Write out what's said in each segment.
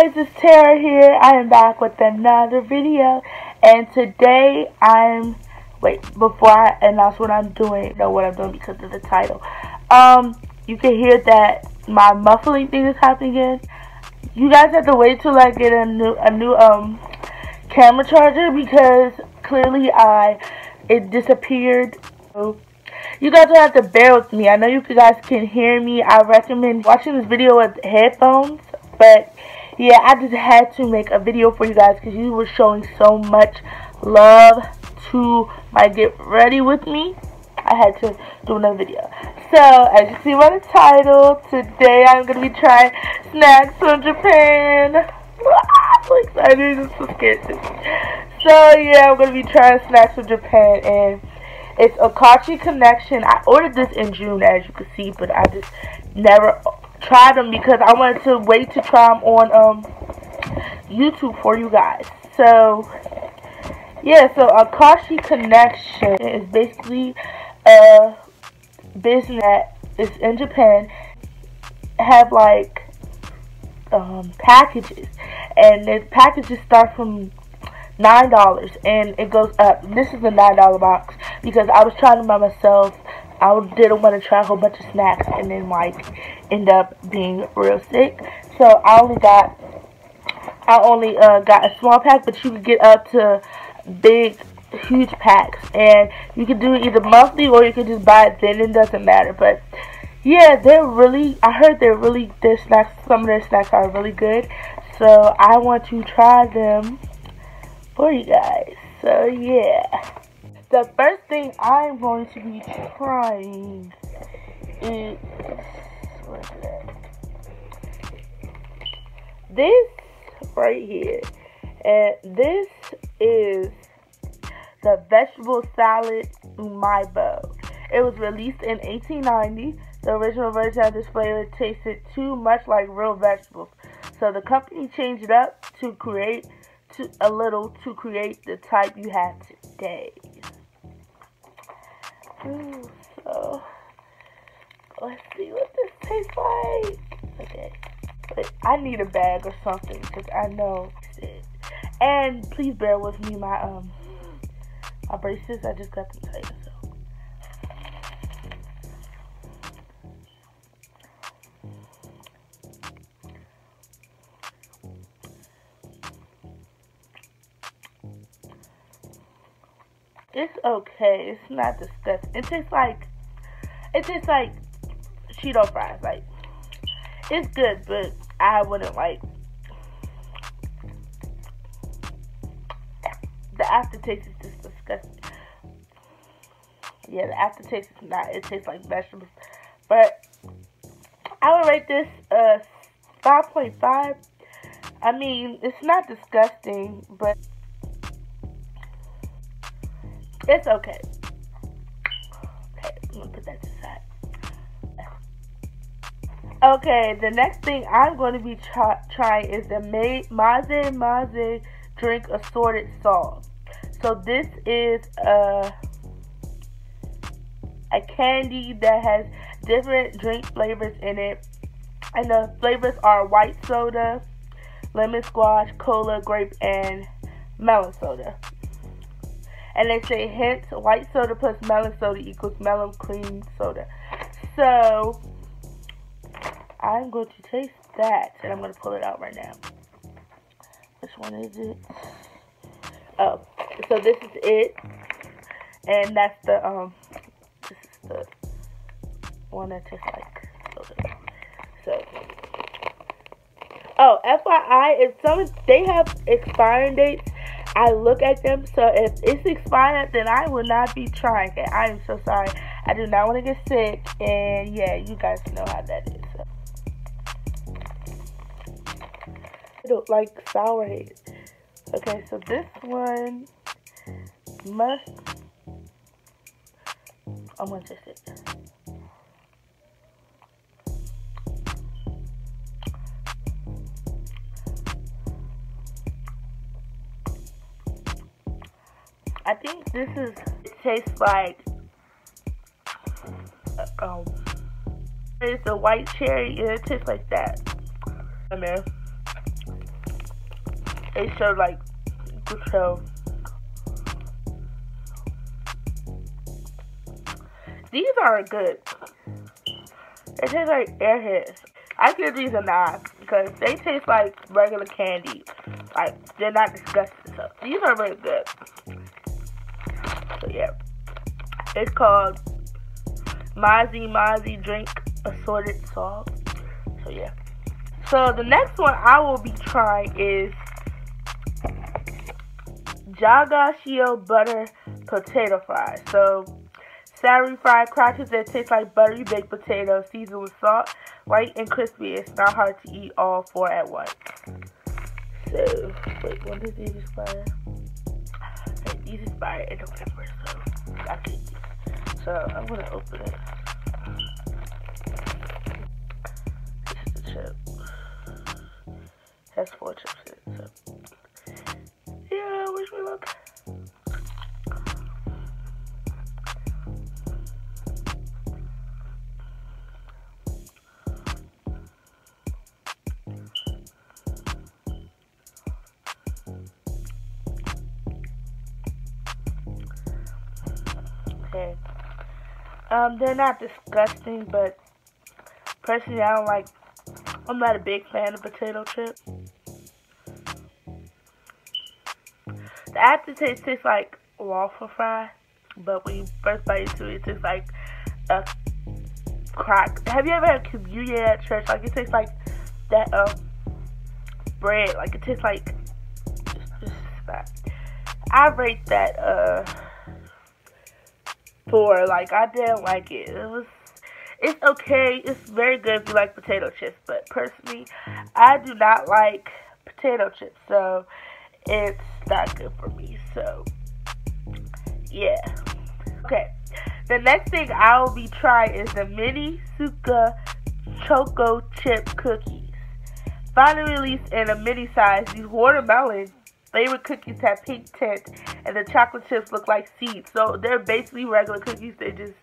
guys, it's Tara here. I am back with another video. And today I'm, wait, before I announce what I'm doing, know what I'm doing because of the title. Um, you can hear that my muffling thing is happening again. You guys have to wait till I get a new, a new, um, camera charger because clearly I, it disappeared. So you guys will have to bear with me. I know you guys can hear me. I recommend watching this video with headphones. But yeah, I just had to make a video for you guys because you were showing so much love to my get ready with me. I had to do another video. So, as you see by the title, today I'm going to be trying snacks from Japan. I'm so excited. I'm so scared. So, yeah, I'm going to be trying snacks from Japan. And it's Okashi Connection. I ordered this in June, as you can see, but I just never tried them because I wanted to wait to try them on um, YouTube for you guys. So, yeah, so Okashi Connection is basically a business that is in Japan have like um, packages and the packages start from nine dollars and it goes up this is a nine dollar box because I was trying to by myself I didn't want to try a whole bunch of snacks and then like end up being real sick. So I only got I only uh, got a small pack, but you could get up to big, huge packs, and you can do it either monthly or you can just buy it then. It doesn't matter, but yeah, they're really. I heard they're really their snacks. Some of their snacks are really good, so I want to try them for you guys. So yeah. The first thing I'm going to be trying is this right here. And this is the vegetable salad umaibo. It was released in 1890. The original version of this flavor tasted too much like real vegetables. So the company changed it up to create to, a little to create the type you have today. So let's see what this tastes like. Okay, but I need a bag or something because I know. And please bear with me, my um, my braces. I just got them tight. It's okay. It's not disgusting. It tastes like it tastes like Cheeto fries. Like it's good, but I wouldn't like the aftertaste is just disgusting. Yeah, the aftertaste is not. It tastes like vegetables, but I would rate this uh 5.5. I mean, it's not disgusting, but it's okay. Okay, I'm gonna put that to side. Okay, the next thing I'm going to be try trying is the Maze Maze Drink Assorted Salt. So this is a, a candy that has different drink flavors in it. And the flavors are white soda, lemon squash, cola, grape, and melon soda. And they say hence white soda plus melon soda equals melon cream soda. So I'm going to taste that and I'm going to pull it out right now. Which one is it? Oh, so this is it. And that's the um this is the one that tastes like soda. So Oh, FYI, if some they have expiring dates I look at them. So if it's expired, then I will not be trying it. I am so sorry. I do not want to get sick. And yeah, you guys know how that is. So. I don't like sour Okay, so this one must. I'm to taste it. I think this is it tastes like um it's a white cherry it tastes like that. I mean they show like the show. These are good. It tastes like airheads. I give these a nine because they taste like regular candy. Like they're not disgusting. So these are really good. So yeah, it's called Mozzie Mozzie Drink Assorted Salt. So yeah. So the next one I will be trying is Jagashio Butter Potato Fries. So Savory fried crackers that taste like buttery baked potatoes seasoned with salt, light and crispy. It's not hard to eat all four at once. So, wait, when did these expire? These expire in November, so I these. So, I'm gonna open it. This is the chip. Has four chips Um, they're not disgusting, but personally, I don't like. I'm not a big fan of potato chips. The aftertaste tastes like waffle fry, but when you first bite into it, it tastes like a crack. Have you ever had communion at church? Like it tastes like that um bread. Like it tastes like. Just, just. I rate that uh for like I didn't like it. It was it's okay. It's very good if you like potato chips, but personally, I do not like potato chips, so it's not good for me. So yeah. Okay. The next thing I will be trying is the mini Suka Choco Chip Cookies. Finally released in a mini size, these watermelon Favorite cookies have pink tint, and the chocolate chips look like seeds. So they're basically regular cookies. They just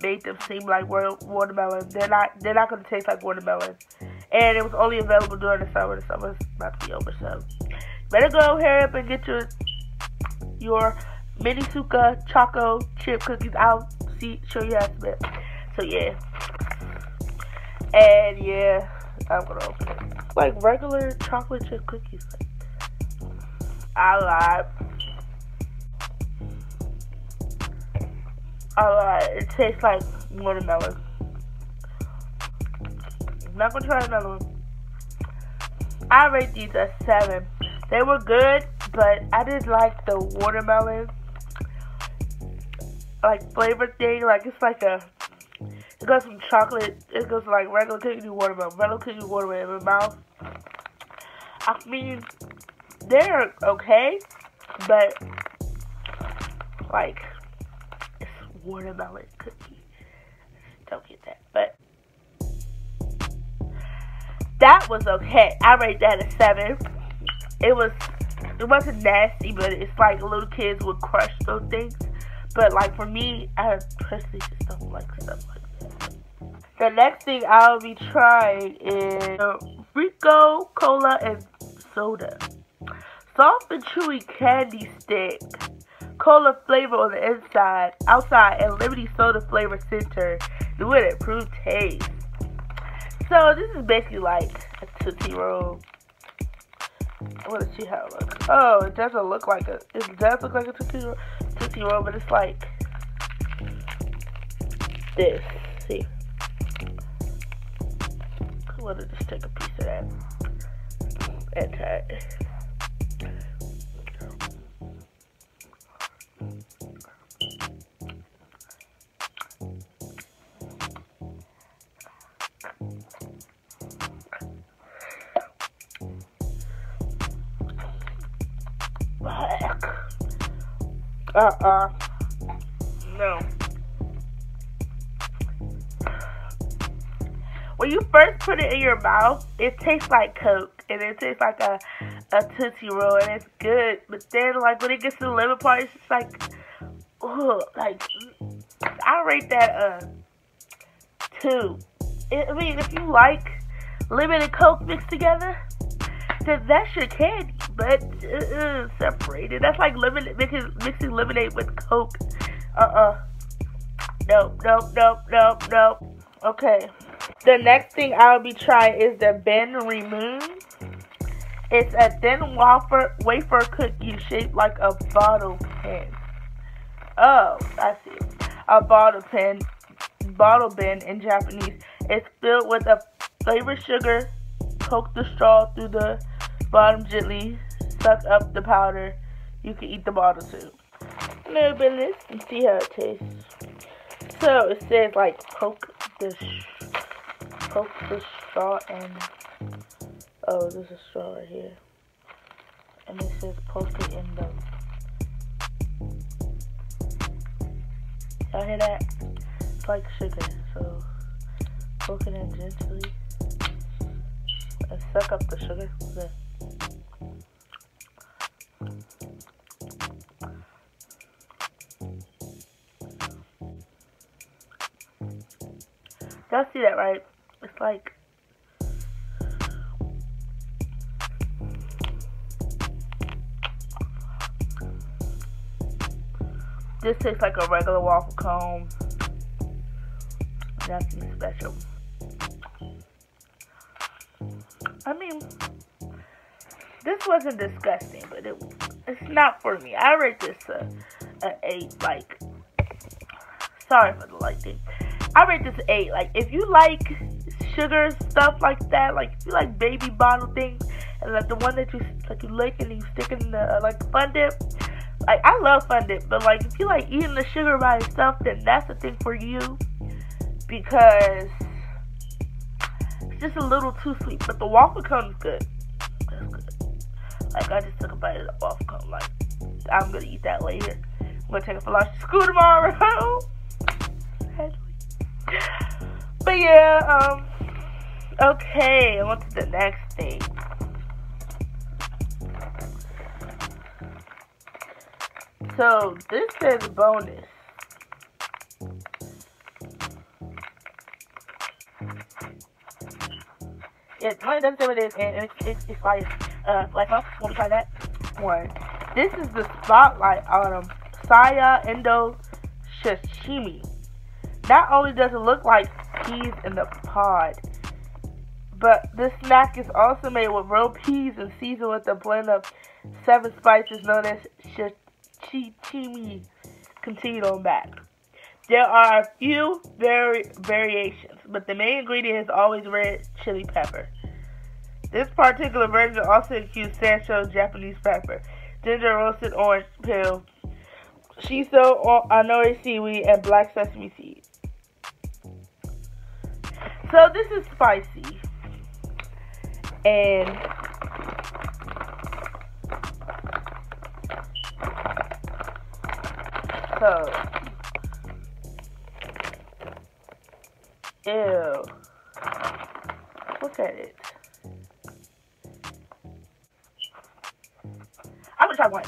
made them seem like watermelon. They're not. They're not gonna taste like watermelon. And it was only available during the summer. The summer's about to be over, so better go hurry up and get your your mini suka choco chip cookies. I'll see show you how to make. So yeah, and yeah, I'm gonna open it like regular chocolate chip cookies. I lied. I lied. It tastes like watermelon. I'm not gonna try another one. I rate these a 7. They were good, but I didn't like the watermelon like flavor thing. Like it's like a it goes from chocolate, it goes like regular cookie watermelon, regular cookie watermelon in my mouth. I mean, they're okay, but like it's watermelon cookie. Don't get that, but that was okay. I rate that a seven. It was it wasn't nasty, but it's like little kids would crush those things. But like for me, I personally just don't like stuff like that. The next thing I'll be trying is Rico Cola and soda. Soft and chewy candy stick. Cola flavor on the inside, outside, and Liberty soda flavor center. with it improved taste. So this is basically like a Tootsie Roll. I want to see how it looks. Oh, it doesn't look like a. It does look like a Tootsie Roll, Tootsie Roll but it's like this. See, I want to just take a piece of that and try it. Uh-uh. No. When you first put it in your mouth, it tastes like Coke. And it tastes like a, a Tootsie Roll. And it's good. But then, like, when it gets to the lemon part, it's just like, ugh. Like, I rate that a two. I mean, if you like lemon and Coke mixed together, that that's your candy, but uh, separated. That's like lemon, mixing, mixing lemonade with Coke. Uh-uh. Nope, nope, nope, nope, nope. Okay. The next thing I'll be trying is the Ben Remove. It's a thin wafer, wafer cookie shaped like a bottle pen. Oh, I see. A bottle pen, bottle bin in Japanese. It's filled with a flavored sugar. Poke the straw through the bottom gently. Suck up the powder. You can eat the bottle too. No business and see how it tastes. So it says like poke the poke the straw and oh there's a straw right here. And it says poke it in the Y'all hear that? It's like sugar, so poke it in gently and suck up the sugar. There. Y'all see that, right? It's like this tastes like a regular waffle cone. Nothing special. I mean, this wasn't disgusting, but it it's not for me. I rate this a, a eight. Like, sorry for the lighting. I rate this eight. Like, if you like sugar stuff like that, like if you like baby bottle things, and like the one that you like you lick and you stick in the like fun dip. Like I love fun dip, but like if you like eating the sugar by itself, then that's the thing for you because it's just a little too sweet. But the waffle cone is good. That's good. Like I just took a bite of the waffle cone. Like I'm gonna eat that later. I'm gonna take it for lunch to school tomorrow. But yeah, um, okay, on to the next thing. So this is bonus. It only doesn't say what it is, and it's, it's, like, uh, like, huh? Want to try that? One. This is the spotlight on um, Saya Endo Shichimi. Not only does it look like peas in the pod, but this snack is also made with real peas and seasoned with a blend of seven spices known as shichimi. Continued on back. There are a few vari variations, but the main ingredient is always red chili pepper. This particular version also includes Sansho Japanese pepper, ginger roasted orange peel, shiso anori seaweed, and black sesame seeds. So this is spicy. And so ew. Look at it. I'm gonna try one,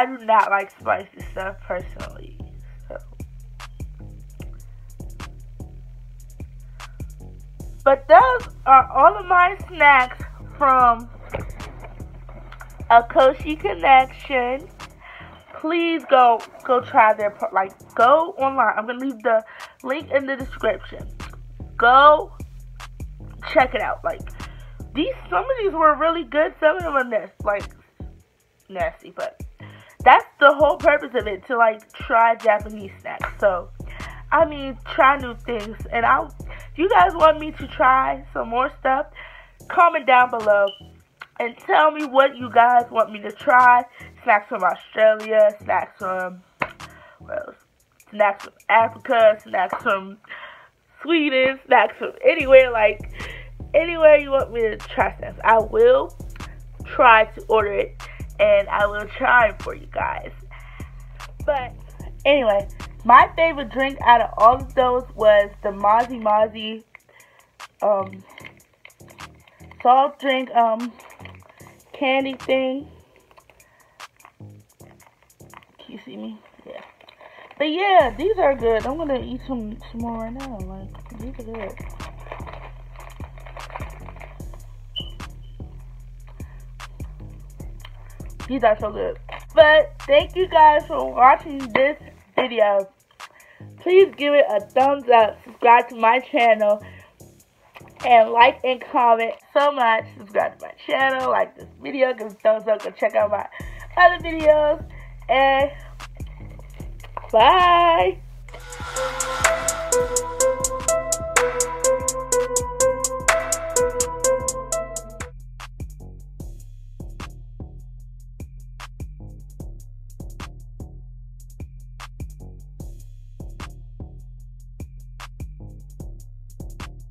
I do not like spicy stuff personally. So. But those are all of my snacks from Okashi Connection. Please go go try their like go online. I'm gonna leave the link in the description. Go check it out. Like these some of these were really good. Some of them are nasty, like nasty, but the whole purpose of it to like try Japanese snacks. So I mean, try new things, and I. If you guys want me to try some more stuff, comment down below and tell me what you guys want me to try. Snacks from Australia, snacks from well, snacks from Africa, snacks from Sweden, snacks from anywhere like anywhere you want me to try snacks. I will try to order it and I will try for you guys. But anyway, my favorite drink out of all of those was the Mozzie Mozzie um, salt drink um, candy thing. Can you see me? Yeah. But yeah, these are good. I'm gonna eat some some more right now. Like these are good. These are so good. But thank you guys for watching this video. Please give it a thumbs up, subscribe to my channel, and like and comment so much. Subscribe to my channel, like this video, give it a thumbs up, go check out my other videos, and bye!